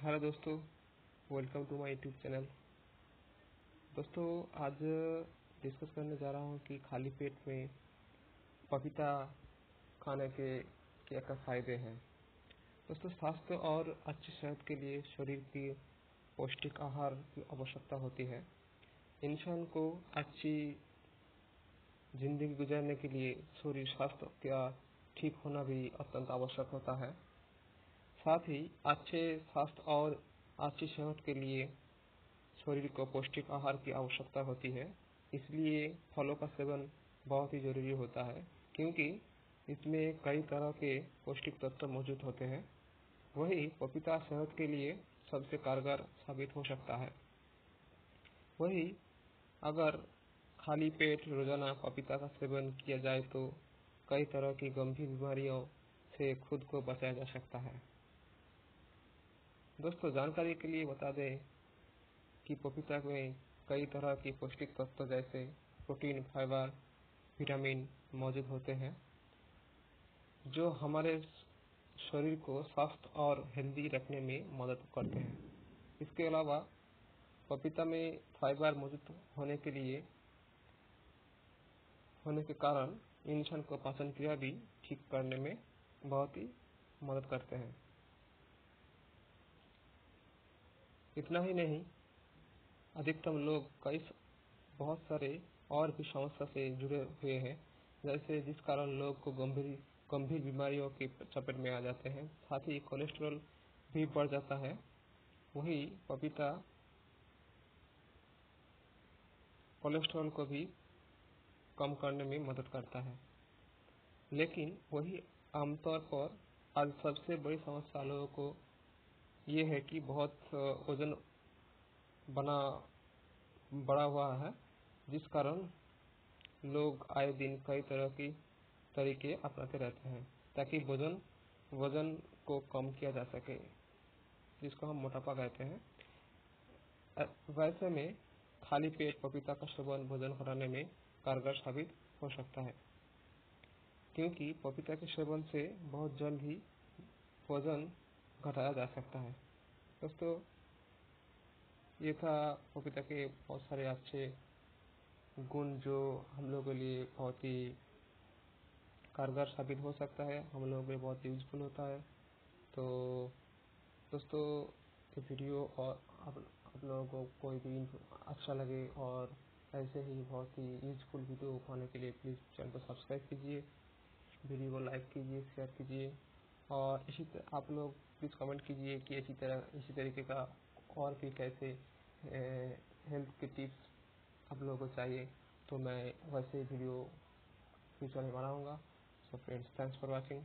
Hello दोस्तों welcome to my YouTube channel दोस्तों, आज डिस्कस करने जा रहा हूँ कि खाली पेट में पपीता खाने के क्या क्या फ़ायदे हैं। दोस्तों, स्वास्थ्य और अच्छी सेहत के लिए शरीर की पौष्टिक आहार की आवश्यकता होती है। इंसान को अच्छी ज़िंदगी गुजारने के लिए शरीर, स्वास्थ्य का ठीक होना भी अत्यंत आवश्यक होता है। साथ ही अच्छे स्वास्थ्य और अच्छी सेहत के लिए शरीर को पौष्टिक आहार की आवश्यकता होती है। इसलिए फलों का सेवन बहुत ही ज़रूरी होता है, क्योंकि इसमें कई तरह के पौष्टिक तत्व मौजूद होते हैं। वही पपीता सेहत के लिए सबसे कारगर साबित हो सकता है। वही अगर खाली पेट रोज़ाना पपीता का सेवन किया जाए तो कई तरह की गंभीर बीमारियों से खुद को बचाया जा सकता है। दोस्तों, जानकारी के लिए बता दें कि पपीता में कई तरह के पौष्टिक तत्व जैसे प्रोटीन फाइबर विटामिन मौजूद होते हैं, जो हमारे शरीर को स्वस्थ और हेल्दी रखने में मदद करते हैं। इसके अलावा, पपीता में फाइबर मौजूद होने के लिए, होने के कारण इंसान को पाचन क्रिया भी ठीक करने में बहुत ही मदद करते हैं। इतना ही नहीं, अधिकतम लोग कई बहुत सारे और भी समस्या से जुड़े हुए हैं, जैसे जिस कारण लोग को गंभीर गंभीर बीमारियों की चपेट में आ जाते हैं, साथ ही कोलेस्ट्रॉल भी बढ़ जाता है। वही पपीता, कोलेस्ट्रॉल को भी कम करने में मदद करता है। लेकिन वही आमतौर पर आज सबसे बड़ी समस्या लोगों को ये है कि बहुत वज़न बना, बढ़ा हुआ है, जिस कारण लोग आए दिन कई तरह की तरीके अपनाते रहते हैं, ताकि वज़न वज़न को कम किया जा सके, जिसको हम मोटापा कहते हैं। वैसे में खाली पेट पपीता का सेवन वज़न घटाने में कारगर साबित हो सकता है, क्योंकि पपीता के सेवन से बहुत जल्द ही वज़न घटाया जा सकता है। दोस्तों ये था पपीता के बहुत सारे अच्छे गुण जो हम लोगों के लिए बहुत ही कारगर साबित हो सकता है हम लोगों के लिए बहुत यूजफुल होता है। तो दोस्तों ये वीडियो और आप, आप लोगों को कोई भी अच्छा लगे और ऐसे ही बहुत ही यूजफुल वीडियो पाने के लिए प्लीज़ चैनल को सब्सक्राइब कीजिए वीडियो को लाइक कीजिए शेयर कीजिए और इसी तरह आप लोग प्लीज़ कमेंट कीजिए कि इसी तरह, इसी तरीके का और भी कैसे हेल्थ के टिप्स आप लोगों को चाहिए तो मैं वैसे वीडियो फ्यूचर में बनाऊँगा। So friends thanks for watching